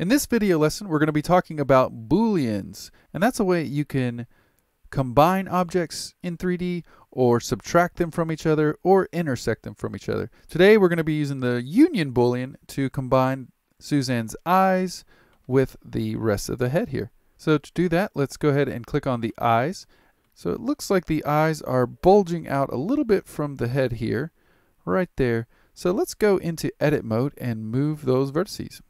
In this video lesson, we're going to be talking about booleans, and that's a way you can combine objects in 3D or subtract them from each other or intersect them from each other. Today we're going to be using the union boolean to combine Suzanne's eyes with the rest of the head here. So to do that, let's go ahead and click on the eyes. So it looks like the eyes are bulging out a little bit from the head here, right there. So let's go into edit mode and move those vertices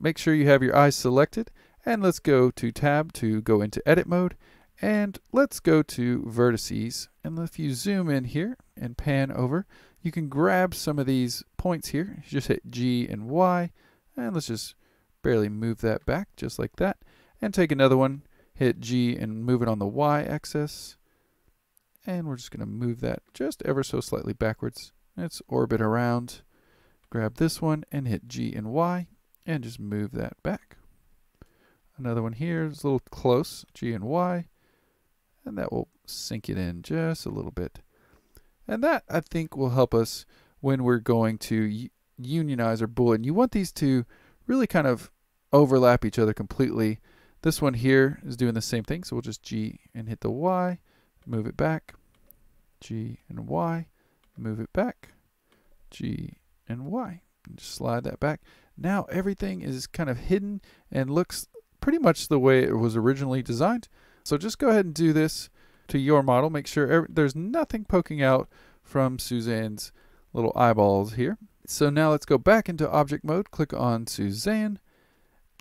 make sure you have your eyes selected and let's go to tab to go into edit mode and let's go to vertices and if you zoom in here and pan over you can grab some of these points here. Just hit G and Y and let's just barely move that back just like that and take another one hit G and move it on the Y axis and we're just going to move that just ever so slightly backwards. Let's orbit around grab this one and hit G and Y and just move that back. Another one here is a little close, G and Y, and that will sink it in just a little bit. And that, I think, will help us when we're going to unionize our boolean. You want these to really kind of overlap each other completely. This one here is doing the same thing, so we'll just G and hit the Y, move it back, G and Y, move it back, G and Y. Just slide that back. Now everything is kind of hidden and looks pretty much the way it was originally designed. So just go ahead and do this to your model. Make sure there's nothing poking out from Suzanne's little eyeballs here. So now let's go back into object mode, click on Suzanne,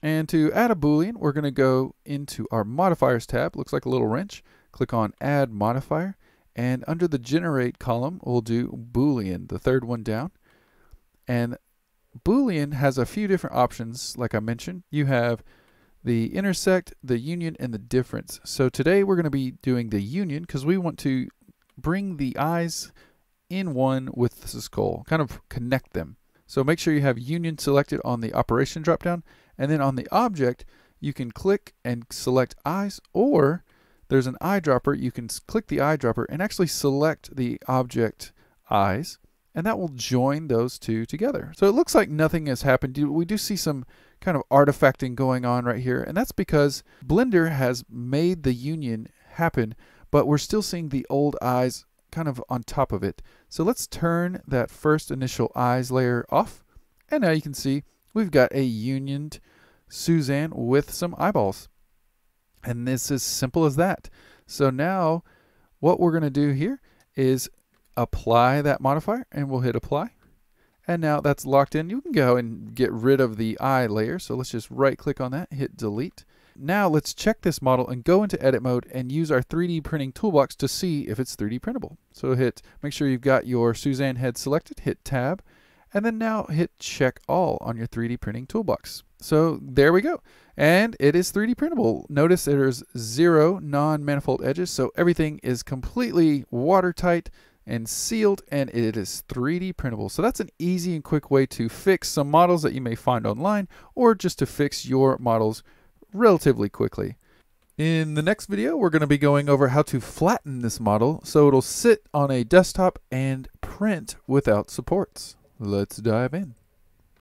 and to add a Boolean, we're going to go into our modifiers tab, looks like a little wrench, click on add modifier, and under the generate column, we'll do Boolean, the third one down. And Boolean has a few different options, like I mentioned. You have the intersect, the union, and the difference. So today we're going to be doing the union because we want to bring the eyes in one with the skull, kind of connect them. So make sure you have union selected on the operation dropdown, and then on the object, you can click and select eyes, or there's an eyedropper. You can click the eyedropper and actually select the object eyes and that will join those two together. So it looks like nothing has happened. We do see some kind of artifacting going on right here, and that's because Blender has made the union happen, but we're still seeing the old eyes kind of on top of it. So let's turn that first initial eyes layer off, and now you can see we've got a unioned Suzanne with some eyeballs. And this is simple as that. So now what we're going to do here is apply that modifier and we'll hit apply. And now that's locked in. You can go and get rid of the eye layer. So let's just right click on that, hit delete. Now let's check this model and go into edit mode and use our 3D printing toolbox to see if it's 3D printable. So hit, make sure you've got your Suzanne head selected, hit tab, and then now hit check all on your 3D printing toolbox. So there we go. And it is 3D printable. Notice there's zero non-manifold edges, so everything is completely watertight and sealed and it is 3D printable. So that's an easy and quick way to fix some models that you may find online or just to fix your models relatively quickly. In the next video, we're going to be going over how to flatten this model so it'll sit on a desktop and print without supports. Let's dive in.